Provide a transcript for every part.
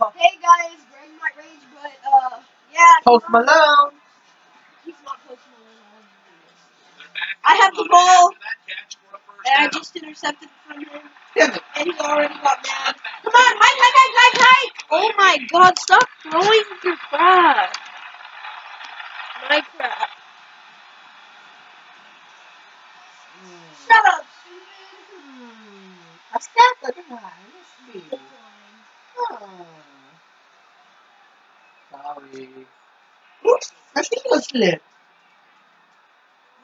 Hey guys, Greg might rage, but uh, yeah. Post he's not- Malone. He's not Post Malone. I have the ball, and I just intercepted from him, Damn it. and he already got mad. Come on, hike, hike, hike, hike, hike! Oh my God! Stop throwing your crap. My crap. Shut up, stupid. Hmm. I stepped it, didn't I? Let's see. Oh. Sorry. Oops, my finger slipped.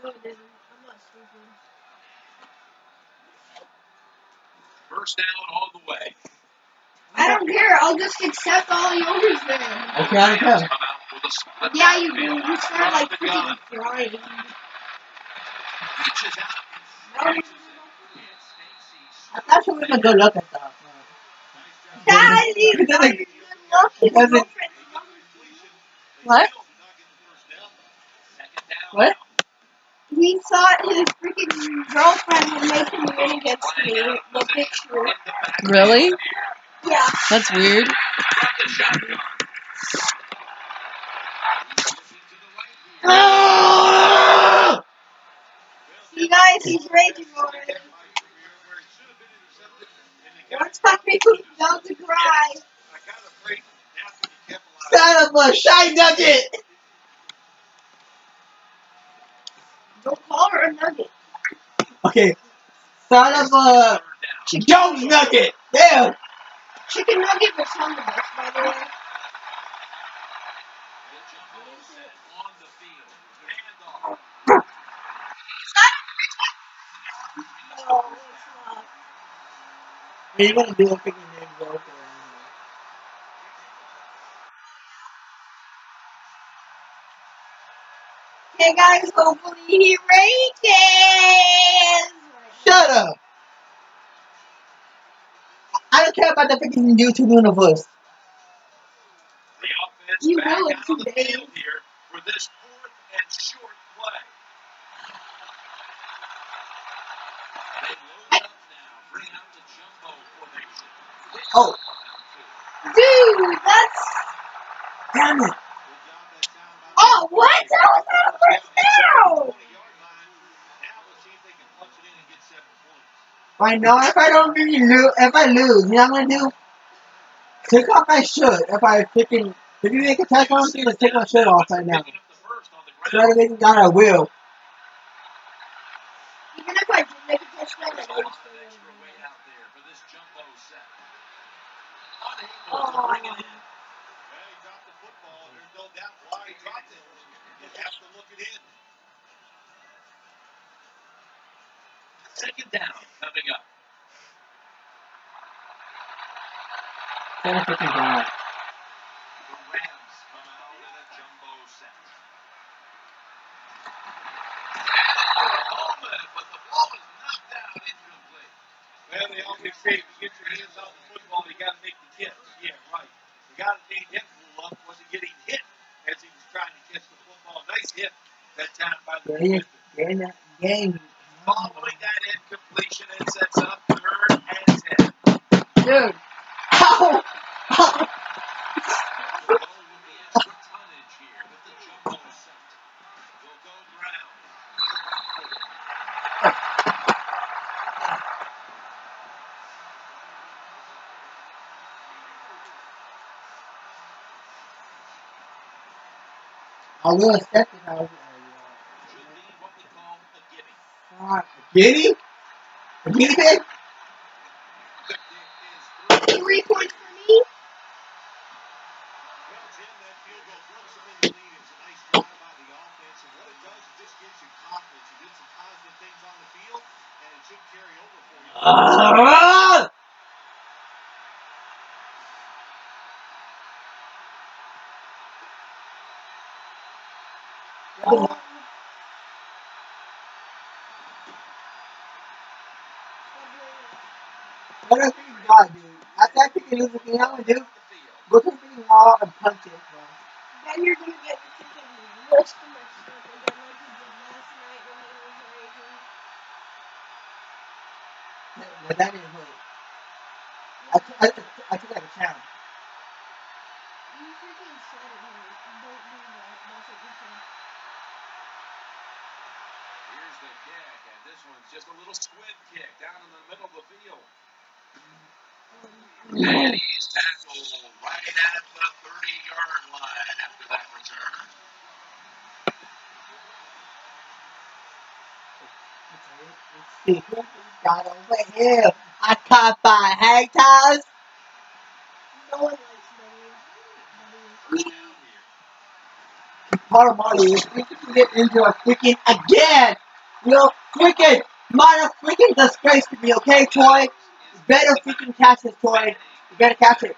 No, it didn't. I'm not stupid. First down all the way. I don't care. I'll just accept all yours then. Okay, I don't care. Come out with a split Yeah, you do. You start like Front of the gun. freaking crying. Reaches out. No, And Stacy I thought you were gonna go look at that. That is It doesn't- good luck. it doesn't- What? What? He thought his freaking girlfriend would make him win against me. The picture. In the back. Really? Yeah. That's weird. From the shotgun. See, guys, he's raging already. One time he was down to cry. Son of a shy nugget! Don't call her a nugget. Okay. Son of a Jones nugget! Damn! Chicken nugget was on the best, by the way. Not. You're gonna do a freaking name joke Okay, guys, hopefully he rages. Shut up! I don't care about the freaking YouTube universe. The offense You back will in out two on the field here for this fourth and short play. They load up now, bring out the jumbo formation. Oh. Dude, that's. Damn it! Oh, what? That was not a first down. Right now, if I don't really lose, if I lose, you know what I'm gonna do? Take off my shirt. If I freaking, if you make a touchdown, I'm gonna take my shirt off right now. Picking up the first on Try to make it down, I will. Even if I did make a touchdown, I would Lost an still extra win. weight out there for this jumbo set. Unable to bring it in. Second down coming up. Ten freaking down. The Rams come out in a jumbo set. But the ball is knocked down incomplete. Well, they always say if you get your hands on the football, you got to make the catch. Yeah, right. The guy that made him pull up wasn't getting hit as he was trying to catch the football. Nice hit that time by the Yeah, defender. yeah, in that game. Following I will accept it. I was, Should be what we call a uh, Giddy? A guinea pig? Quick kick is through. Three points for me. Well, Jim, that field goal throws them in the lead. It was a nice drive by the offense, and what it does is just gives you confidence. You get some positive things on the field, and it should carry over for you. Ah! Um, What a freaking god, dude. After I freaking lose the game, I'm gonna do go to the wall and punch it, bro. then you're gonna get the freaking worst of my stuff again, like you did last night when he was raging. That, that didn't hurt. I, I, took like a freaking it, that. That's what you said. Here's the kick, and this one's just a little squid kick down in the middle of the field. And he's tackled right at the 30-yard line after that return. See got over here. I caught hang ties. No one likes here. Part of Marley is can get into a freaking again. You freaking mother freaking disgrace to me, okay, Troy? Better freaking catch this, Troy. You better catch it.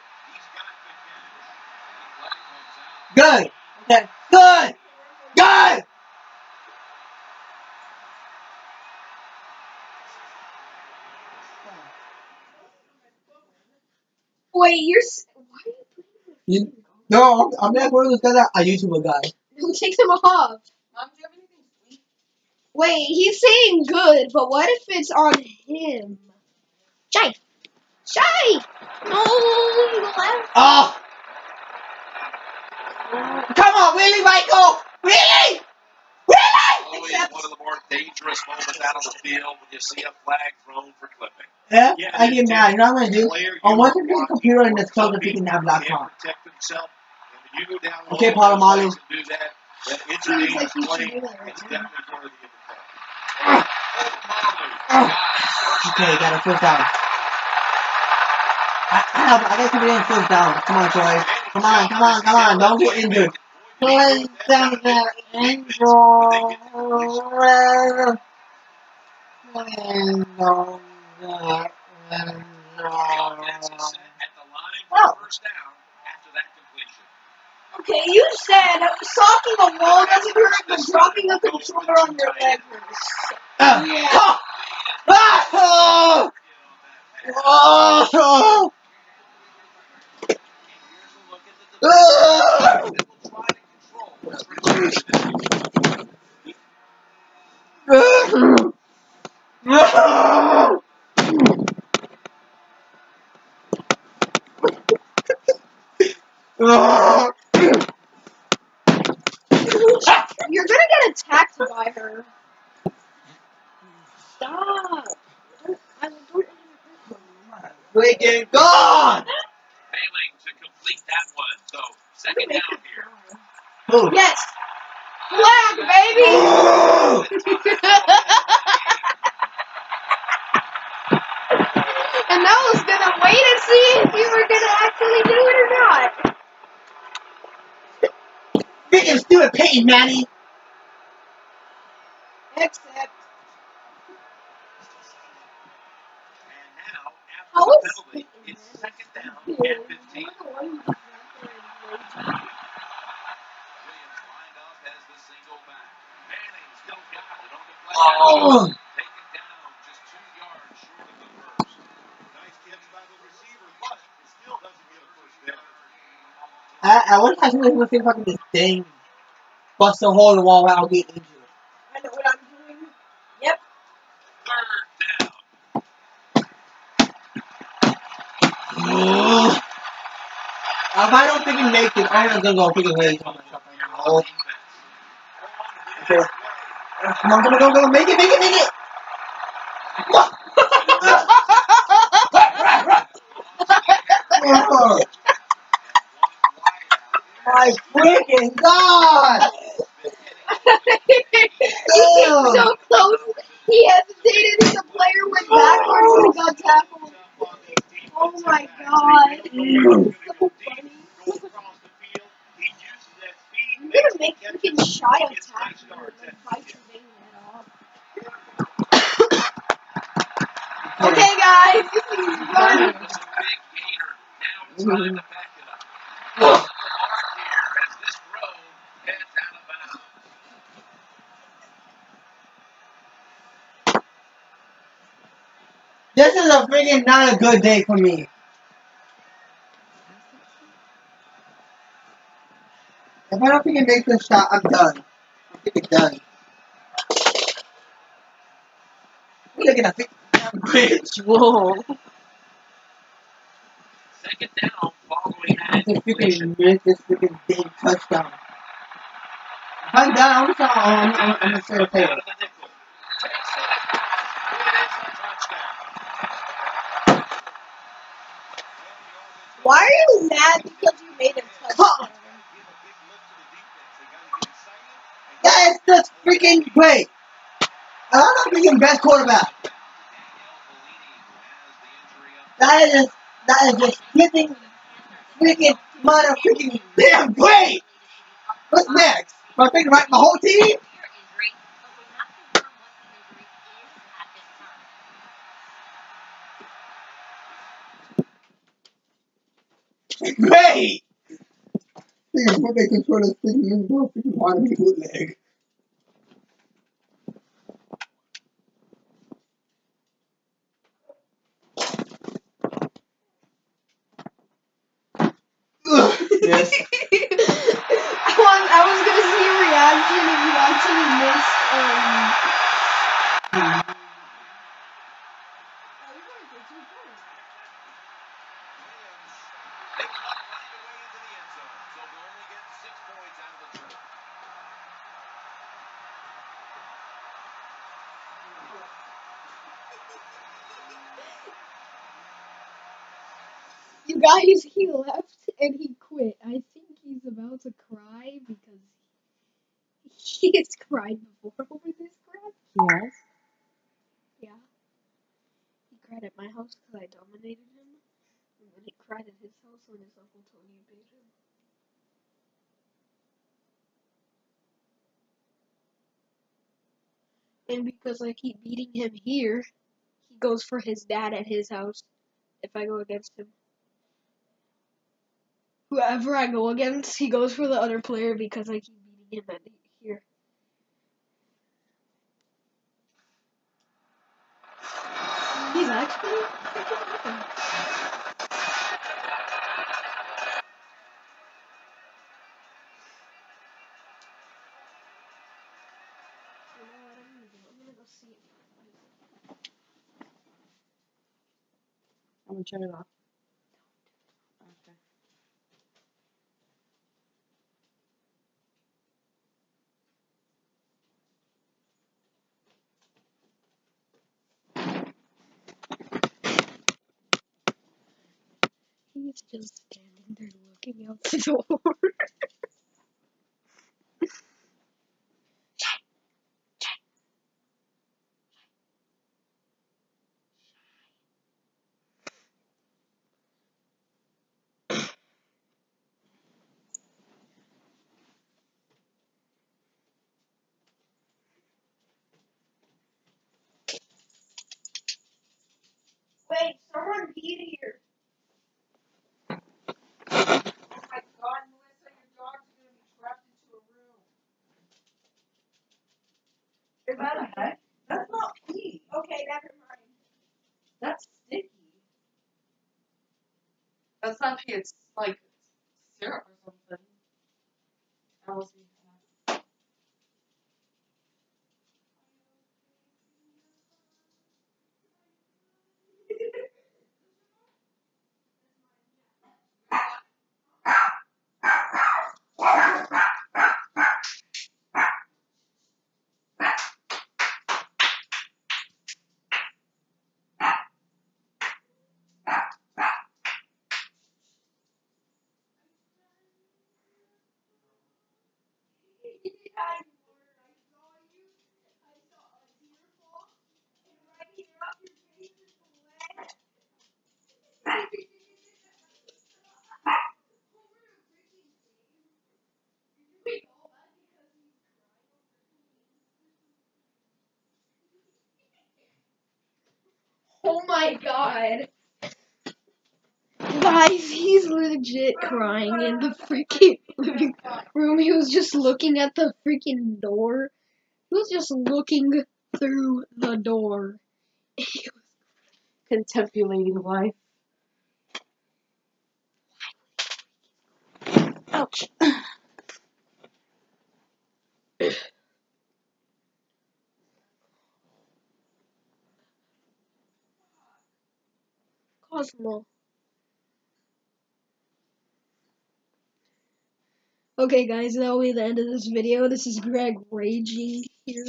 Good. Okay. Good. Good. Wait, you're. Why are you putting your You- No, I'm, I'm not one of those guys that a YouTuber guy. Who takes them off? Mom, do you have anything sweet? Wait, he's saying good, but what if it's on him? Shy! Shy! No, you left. Oh. Ah! Come on, really, Michael? Really? Really? Always one of the more dangerous moments out on the field when you see a flag thrown for clipping. Yeah, Yeah, I get mad. You know what I'm gonna do? Player I want you to get a watch computer and or just close the somebody freaking can't tab.com. protect himself. And you go down low Okay, on Paolo those Malu. legs and do that, that it's a Seems dangerous like you should play. do that right It's now. definitely worthy of the. Ah. Okay, got a first down. I, I, have, I got to be in first down. Come on, Troy. Come on, come on, come on. Don't get injured. Play down there, Angel. The offense is set at the line Oh. for first down after that completion. Okay, you said socking a wall doesn't hurt, but dropping a controller on your leg hurts. Uh, Yeah. oh, ah, oh, oh, Here's a look at the oh. defense. It will try to control this return. You're gonna get attacked by her. Stop. Don't, I don't Freaking gone! Failing to complete that one. So second down here. Ooh. Yes. Flag, baby. and I was gonna wait and see if you were gonna actually do it or not. Freaking stupid Peyton Manny! Except, And now, after how the is penalty, it's second down and 15. You're the one who's not there anymore. Williams lined up as the single back. Manning still got it the play. Oh! Doesn't get. I, I if I see if I can this thing bust a hole in the wall without getting injured. I know what I'm doing. Yep. Third down. If I don't freaking make it, I'm gonna go freaking wait on myself right now. Okay. Come on, come on, come on, come on, make it, make it, make it! Oh, my freaking god! he came so close. He hesitated the player went backwards and got tackled. Oh my god. So funny. I'm gonna make freaking shy attack you and like bite your dang off. Okay guys, this is fun. was a big gainer. Now it's time to back it up. Look at the mark here as this throw heads out of bounds. This is a freaking not a good day for me. If I don't freaking make this shot, I'm done. I'm freaking done. Looking at freaking bridge. Whoa. Second down following that to freaking miss this freaking damn touchdown. If I'm down, so I'm, I'm, I'm gonna say a Out favor. of the nickel. Takes it across. It is a touchdown. Mad because you made a touchdown? That is just freaking great. I'm not freaking best quarterback. That is that is just flipping freaking mother freaking damn great. What's next? Am I freaking right my whole team? Great! Freaking put that controller freaking in bro, freaking wanted me bootleg. Ugh, yes. I was, I was gonna see your reaction if you actually missed. Um, They will not find a way into the end zone, so they'll only get six points out of the trip. you guys, he left and he quit. I think he's about to cry because he has cried before over this crap. Yes. Yeah. He cried at my house because I dominated him. And then he cried at his house when his Uncle Tony beat him. And because I keep beating him here, he goes for his dad at his house if I go against him. Whoever I go against, he goes for the other player because I keep beating him at here. He's actually I'm gonna turn it off. He's just standing there looking out the door. Wait, someone be here. Oh my god, Melissa, your dog's gonna be trapped into a room. Is What the heck? That's not pee. Okay, never mind. That's sticky. That's not pee, it's like syrup or something. Alice, you have- Oh my god. Guys, he's legit crying in the freaking living room. He was just looking at the freaking door. He was just looking through the door. He was Contemplating life. Ouch. Okay, guys, that'll be the end of this video. This is Greg raging here.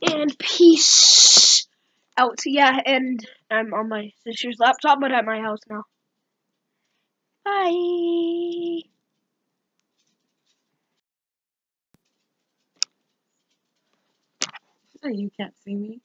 And peace out. Yeah, and I'm on my sister's laptop, but at my house now. Bye. You can't see me.